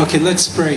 Okay, let's pray.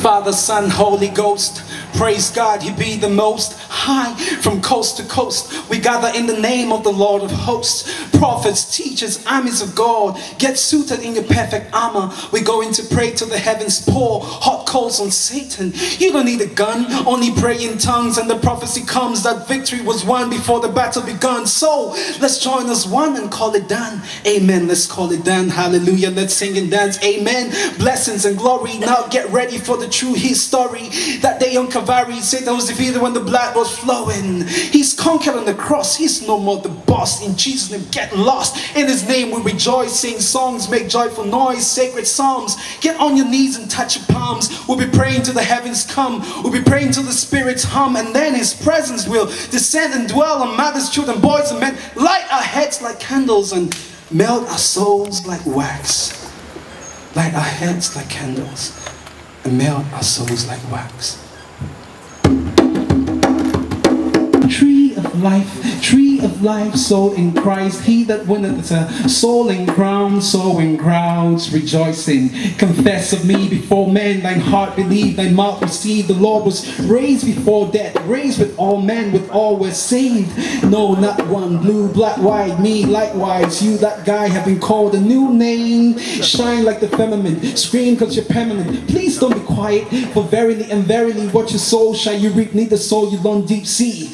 Father, Son, Holy Ghost, praise God, He be the most high from coast to coast. We gather in the name of the Lord of hosts. Prophets, teachers, armies of God, get suited in your perfect armor. We go in to pray till the heavens pour hot coals on Satan. You don't need a gun, only pray in tongues, and the prophecy comes that victory was won before the battle begun. So let's join us one and call it done. Amen. Let's call it done. Hallelujah. Let's sing and dance. Amen. Blessings and glory. Now get ready for the true history. That day on Calvary, Satan was defeated when the blood was flowing. He's conquered on the cross. He's no more the boss. In Jesus' name, get lost. In His name, we rejoice, sing songs, make joyful noise, sacred psalms. Get on your knees and touch your palms. We'll be praying till the heavens come. We'll be praying till the spirits hum, and then His presence will descend and dwell on mothers, children, boys, and men. Light our heads like candles and melt our souls like wax. Light our heads like candles and melt our souls like wax. Life, tree of life, soul in Christ. He that winneth a soul in crown, soul in crowds, rejoicing. Confess of me before men, thine heart believe, thine mouth receive. The Lord was raised before death, raised with all men, with all were saved. No, not one, blue, black, white, me likewise. You, that guy, have been called a new name. Shine like the firmament, scream because you're permanent. Please don't be quiet, for verily and verily, what your soul shall you reap, neither soul you long deep sea.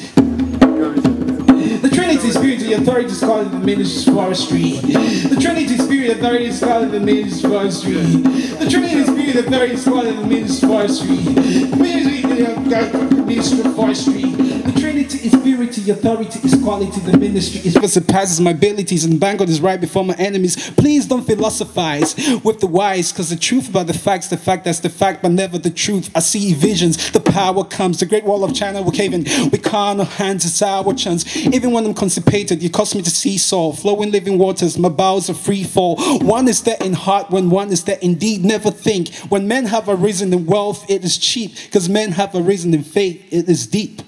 The authority is called the ministry's forestry. The Trinity Spirit, authority is called the ministry's forestry. The Trinity Spirit, authority is called the ministry's forestry. Ministry forestry. The Trinity is purity, authority is quality, the ministry is what surpasses my abilities, and Bangkok is right before my enemies. Please don't philosophize with the wise, because the truth about the facts, the fact that's the fact, but never the truth. I see visions, the power comes, the great wall of China will cave in. We can't hands, it's our chance. Even when I'm constipated, you cause me to seesaw, flowing living waters, my bowels are free fall. One is there in heart, when one is there indeed. Never think. When men have arisen in wealth, it is cheap, because men have arisen in faith, it is deep.